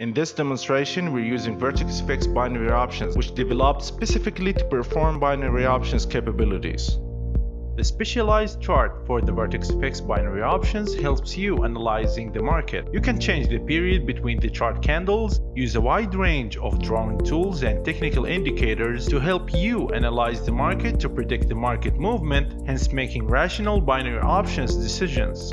In this demonstration, we're using VertexFX binary options, which developed specifically to perform binary options capabilities. The specialized chart for the VertexFX binary options helps you analyzing the market. You can change the period between the chart candles, use a wide range of drawing tools and technical indicators to help you analyze the market to predict the market movement, hence making rational binary options decisions.